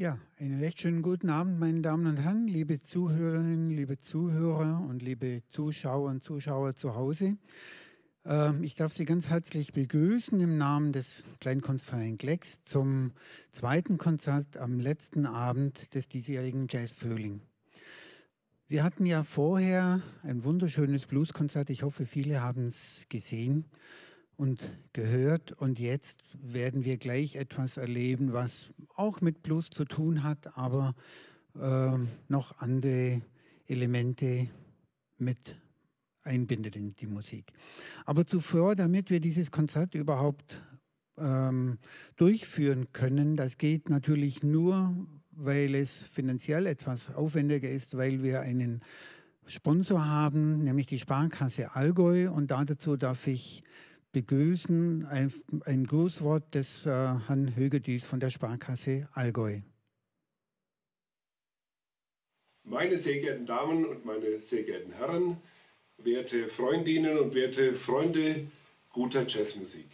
Ja, einen recht schönen guten Abend, meine Damen und Herren, liebe Zuhörerinnen, liebe Zuhörer und liebe Zuschauer und Zuschauer zu Hause. Ähm, ich darf Sie ganz herzlich begrüßen im Namen des Kleinkunstvereins Glex zum zweiten Konzert am letzten Abend des diesjährigen Jazz Frühling. Wir hatten ja vorher ein wunderschönes Blueskonzert. Ich hoffe, viele haben es gesehen und gehört. Und jetzt werden wir gleich etwas erleben, was auch mit Blues zu tun hat, aber äh, noch andere Elemente mit einbindet in die Musik. Aber zuvor, damit wir dieses Konzert überhaupt ähm, durchführen können, das geht natürlich nur, weil es finanziell etwas aufwendiger ist, weil wir einen Sponsor haben, nämlich die Sparkasse Allgäu. Und dazu darf ich begrüßen ein, ein Grußwort des äh, Herrn Högedüs von der Sparkasse Allgäu. Meine sehr geehrten Damen und meine sehr geehrten Herren, werte Freundinnen und werte Freunde guter Jazzmusik.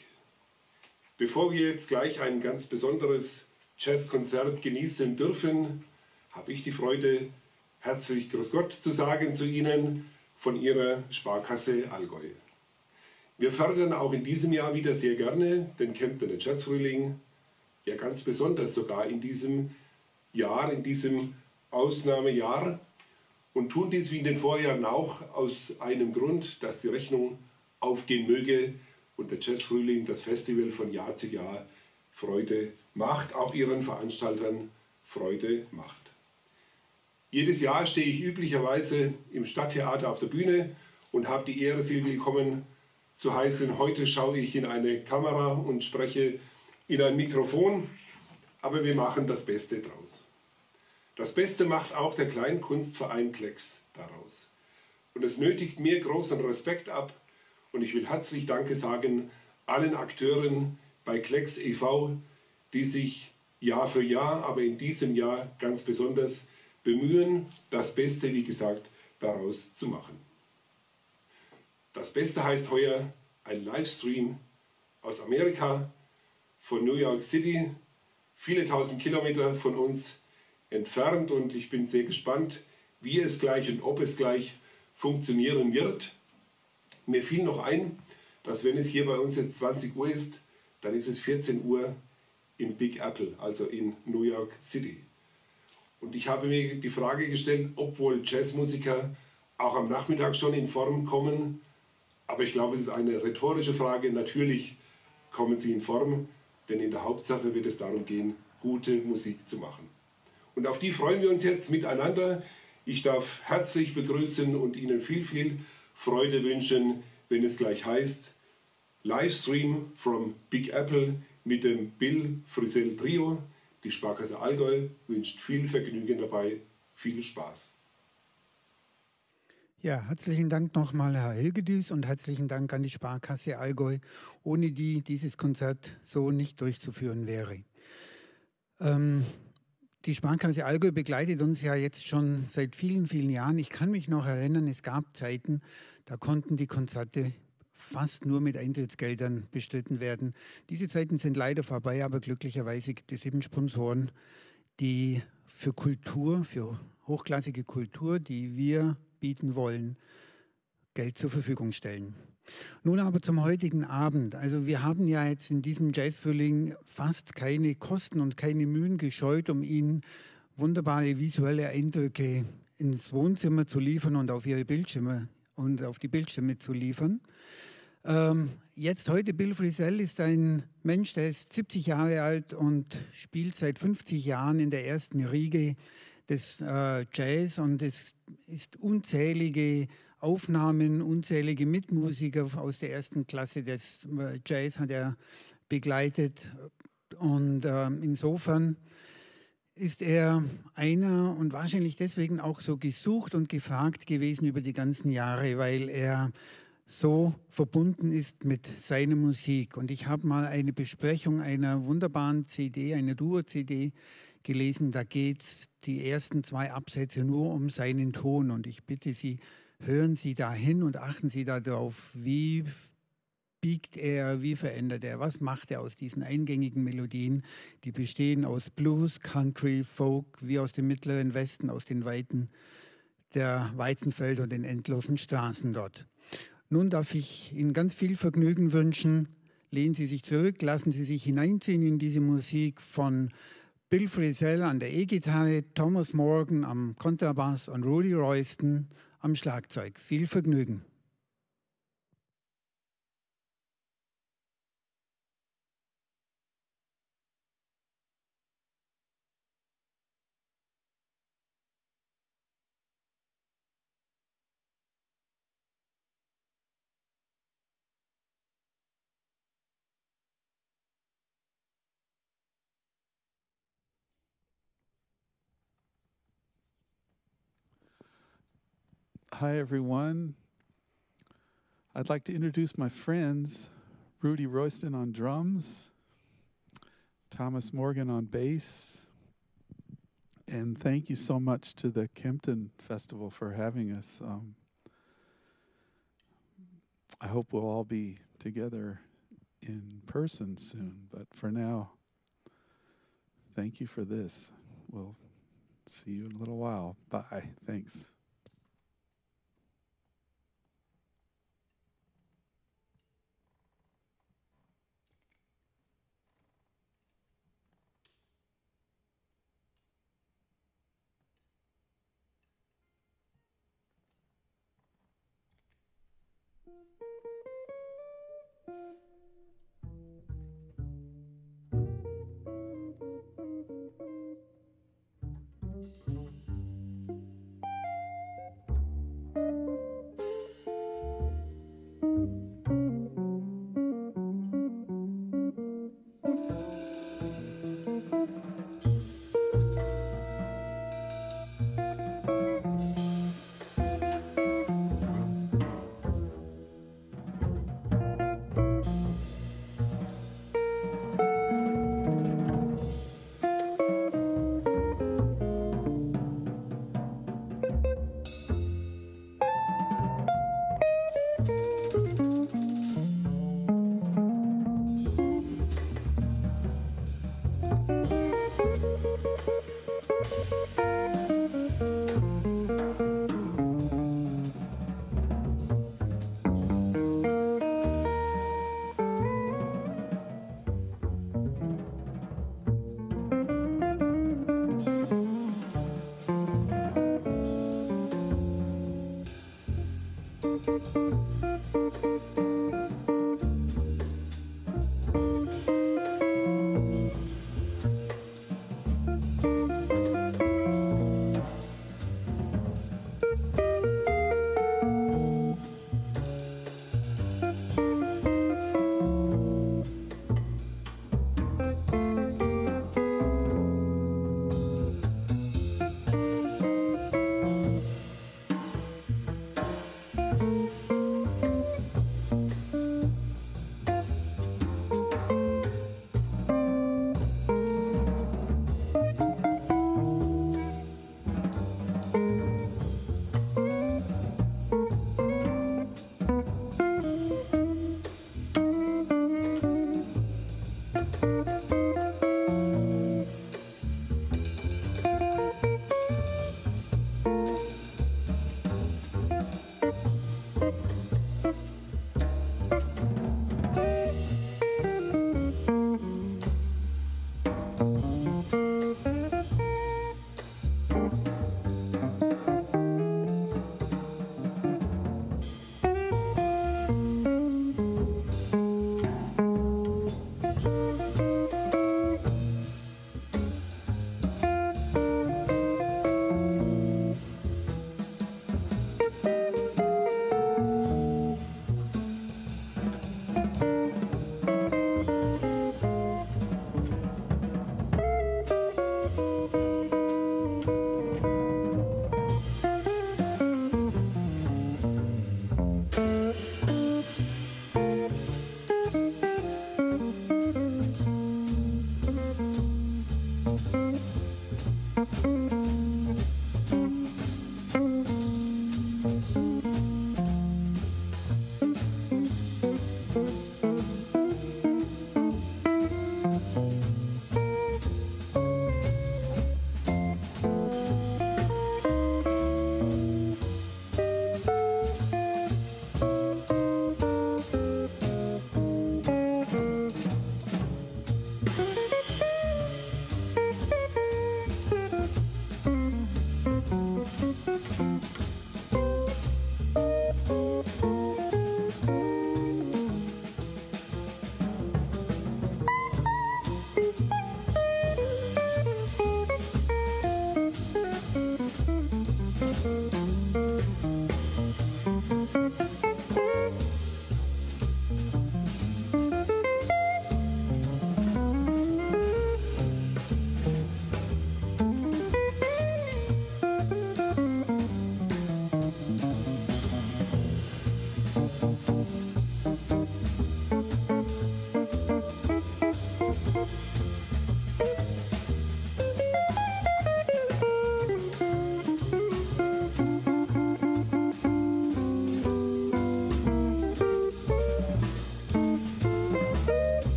Bevor wir jetzt gleich ein ganz besonderes Jazzkonzert genießen dürfen, habe ich die Freude, herzlich Grüß Gott zu sagen zu Ihnen von Ihrer Sparkasse Allgäu. Wir fördern auch in diesem Jahr wieder sehr gerne den Kemptener Jazzfrühling, ja ganz besonders sogar in diesem Jahr, in diesem Ausnahmejahr und tun dies wie in den Vorjahren auch aus einem Grund, dass die Rechnung aufgehen möge und der Jazzfrühling, das Festival von Jahr zu Jahr Freude macht, auch ihren Veranstaltern Freude macht. Jedes Jahr stehe ich üblicherweise im Stadttheater auf der Bühne und habe die Ehre, Sie willkommen zu heißen. Heute schaue ich in eine Kamera und spreche in ein Mikrofon, aber wir machen das Beste draus. Das Beste macht auch der Kleinkunstverein Klecks daraus. Und es nötigt mir großen Respekt ab und ich will herzlich Danke sagen allen Akteuren bei Klecks e.V., die sich Jahr für Jahr, aber in diesem Jahr ganz besonders bemühen, das Beste, wie gesagt, daraus zu machen. Das Beste heißt heuer ein Livestream aus Amerika, von New York City, viele tausend Kilometer von uns entfernt und ich bin sehr gespannt, wie es gleich und ob es gleich funktionieren wird. Mir fiel noch ein, dass wenn es hier bei uns jetzt 20 Uhr ist, dann ist es 14 Uhr in Big Apple, also in New York City. Und ich habe mir die Frage gestellt, ob wohl Jazzmusiker auch am Nachmittag schon in Form kommen. Aber ich glaube, es ist eine rhetorische Frage. Natürlich kommen sie in Form, denn in der Hauptsache wird es darum gehen, gute Musik zu machen. Und auf die freuen wir uns jetzt miteinander. Ich darf herzlich begrüßen und Ihnen viel, viel Freude wünschen, wenn es gleich heißt Livestream from Big Apple mit dem Bill Frisell Trio. Die Sparkasse Allgäu wünscht viel Vergnügen dabei, viel Spaß. Ja, herzlichen Dank nochmal, Herr Helgedüs, und herzlichen Dank an die Sparkasse Allgäu, ohne die dieses Konzert so nicht durchzuführen wäre. Ähm, die Sparkasse Allgäu begleitet uns ja jetzt schon seit vielen, vielen Jahren. Ich kann mich noch erinnern, es gab Zeiten, da konnten die Konzerte fast nur mit Eintrittsgeldern bestritten werden. Diese Zeiten sind leider vorbei, aber glücklicherweise gibt es eben Sponsoren, die für Kultur, für hochklassige Kultur, die wir bieten wollen, Geld zur Verfügung stellen. Nun aber zum heutigen Abend. Also wir haben ja jetzt in diesem Jazzfrühling fast keine Kosten und keine Mühen gescheut, um Ihnen wunderbare visuelle Eindrücke ins Wohnzimmer zu liefern und auf Ihre Bildschirme und auf die Bildschirme zu liefern. Ähm, jetzt heute Bill Frisell ist ein Mensch, der ist 70 Jahre alt und spielt seit 50 Jahren in der ersten Riege des äh, Jazz und es ist unzählige Aufnahmen, unzählige Mitmusiker aus der ersten Klasse des äh, Jazz hat er begleitet. Und äh, insofern ist er einer und wahrscheinlich deswegen auch so gesucht und gefragt gewesen über die ganzen Jahre, weil er so verbunden ist mit seiner Musik. Und ich habe mal eine Besprechung einer wunderbaren CD, eine Duo-CD gelesen. Da geht es die ersten zwei Absätze nur um seinen Ton. Und ich bitte Sie, hören Sie da hin und achten Sie darauf, wie biegt er, wie verändert er, was macht er aus diesen eingängigen Melodien, die bestehen aus Blues, Country, Folk, wie aus dem mittleren Westen, aus den Weiten der Weizenfelder und den endlosen Straßen dort. Nun darf ich Ihnen ganz viel Vergnügen wünschen. Lehnen Sie sich zurück, lassen Sie sich hineinziehen in diese Musik von Bill Frisell an der E-Gitarre, Thomas Morgan am Kontrabass und Rudy Royston am Schlagzeug. Viel Vergnügen. Hi, everyone. I'd like to introduce my friends Rudy Royston on drums, Thomas Morgan on bass, and thank you so much to the Kempton Festival for having us. Um, I hope we'll all be together in person soon, but for now, thank you for this. We'll see you in a little while. Bye. Thanks.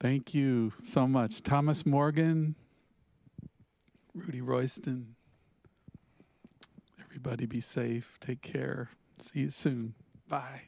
Thank you so much. Thomas Morgan, Rudy Royston. Everybody be safe. Take care. See you soon. Bye.